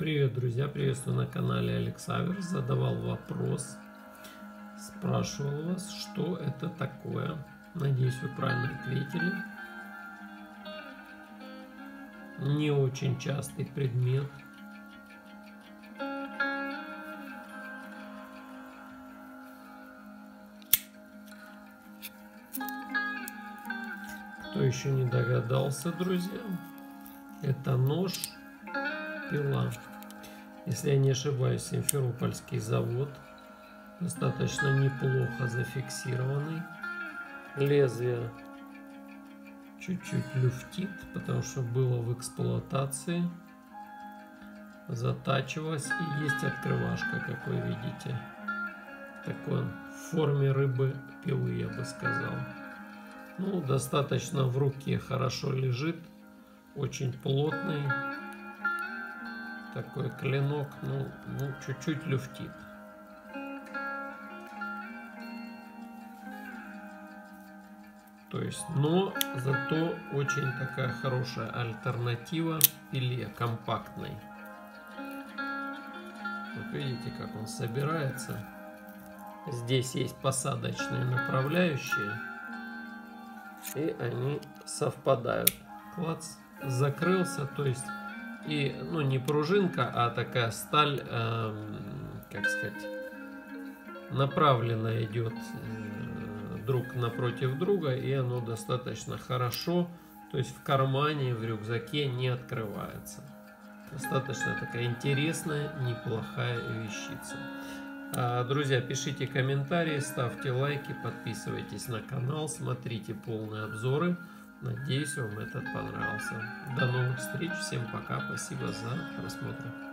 Привет, друзья! Приветствую на канале Алексавер. Задавал вопрос, спрашивал вас, что это такое. Надеюсь, вы правильно ответили. Не очень частый предмет. Кто еще не догадался, друзья, это нож пила. Если я не ошибаюсь, Симферопольский завод. Достаточно неплохо зафиксированный. Лезвие чуть-чуть люфтит, потому что было в эксплуатации. Затачивалось. И есть открывашка, как вы видите. Такой в форме рыбы пилы, я бы сказал. Ну, достаточно в руке хорошо лежит. Очень плотный такой клинок, ну, ну чуть-чуть люфтит. То есть, но зато очень такая хорошая альтернатива пиле компактной. Вот видите, как он собирается. Здесь есть посадочные направляющие. И они совпадают. Клац закрылся, то есть и, ну, не пружинка, а такая сталь, э, как сказать, направленно идет э, друг напротив друга, и оно достаточно хорошо, то есть в кармане, в рюкзаке не открывается. Достаточно такая интересная, неплохая вещица. А, друзья, пишите комментарии, ставьте лайки, подписывайтесь на канал, смотрите полные обзоры. Надеюсь, вам этот понравился. До новых встреч. Всем пока. Спасибо за просмотр.